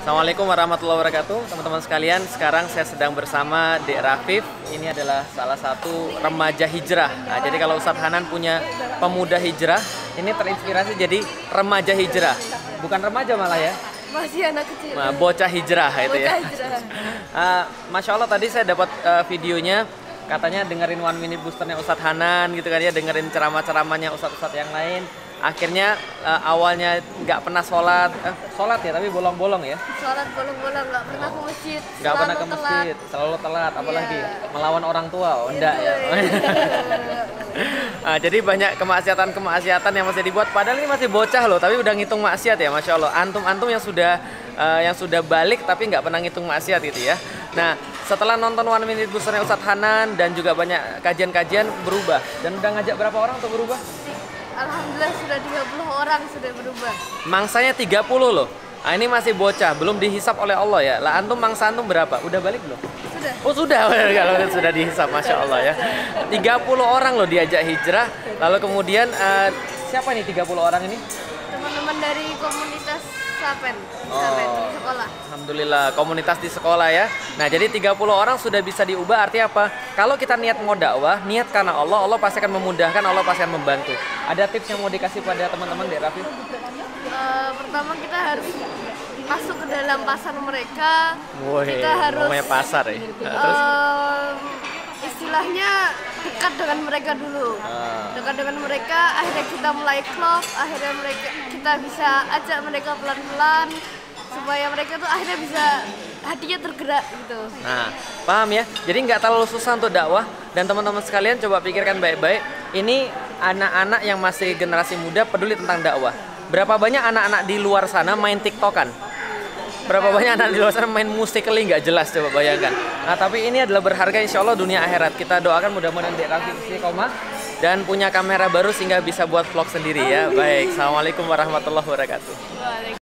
Assalamualaikum warahmatullahi wabarakatuh. Teman-teman sekalian, sekarang saya sedang bersama Dek Rafif. Ini adalah salah satu remaja hijrah. Nah, Jadi kalau Ustadz Hanan punya pemuda hijrah Ini terinspirasi jadi remaja hijrah. Bukan remaja malah ya. Masih anak kecil. nah, Bocah hijrah itu ya. Hijrah. Ah, Masya Allah tadi saya dapat eh, videonya. Katanya dengerin One Minute Boosternya Ustadz Hanan gitu kan ya. Dengerin ceramah-ceramahnya Ustadz-Ustadz yang lain Akhirnya eh, awalnya nggak pernah sholat eh, Sholat ya tapi bolong-bolong ya Sholat bolong-bolong nggak pernah ke masjid. nggak pernah ke masjid, selalu telat, apalagi Iya. melawan orang tua, oh, enggak ya. telat. Nah, jadi banyak kemaksiatan-kemaksiatan yang masih dibuat. Padahal ini masih bocah loh, tapi udah ngitung maksiat ya, masya Allah. Antum-antum yang sudah eh, yang sudah balik tapi nggak pernah ngitung maksiat gitu ya. Nah, setelah nonton One Minute Boosternya Ustadz Hanan dan juga banyak kajian-kajian berubah. Dan udah ngajak berapa orang untuk berubah? Alhamdulillah sudah 30 orang sudah berubah. Mangsanya 30 loh. Nah, ini masih bocah, belum dihisap oleh Allah ya. Lah antum mangsa antum berapa? Udah balik belum? Sudah. Oh sudah, kalau sudah dihisap, masya Allah ya. 30 orang loh diajak hijrah, lalu kemudian eh, siapa nih 30 orang ini? Teman-teman dari komunitas Sapen, Oh. Sapen di sekolah. Alhamdulillah, komunitas di sekolah ya. Nah jadi 30 orang sudah bisa diubah, artinya apa? Kalau kita niat mau dakwah, niat karena Allah, Allah pasti akan memudahkan, Allah pasti akan membantu. Ada tips yang mau dikasih pada teman-teman Dek Raffi? Eh, pertama kita harus masuk ke dalam pasar mereka. Woi, kita harus pasar ya. Nah, terus? em, istilahnya dekat dengan mereka dulu. Ah. Dekat dengan mereka, akhirnya kita mulai klop, akhirnya mereka kita bisa ajak mereka pelan-pelan supaya mereka tuh akhirnya bisa hatinya tergerak gitu. Nah, paham ya? Jadi nggak terlalu susah untuk dakwah dan teman-teman sekalian coba pikirkan baik-baik. Ini anak-anak yang masih generasi muda peduli tentang dakwah. Berapa banyak anak-anak di luar sana main TikTokan? Berapa banyak anak di luar sana main musikali nggak jelas coba bayangkan. Nah tapi ini adalah berharga insya Allah dunia akhirat. Kita doakan mudah-mudahan Dek Raffi istiqomah dan punya kamera baru sehingga bisa buat vlog sendiri ya. Baik, assalamualaikum warahmatullahi wabarakatuh.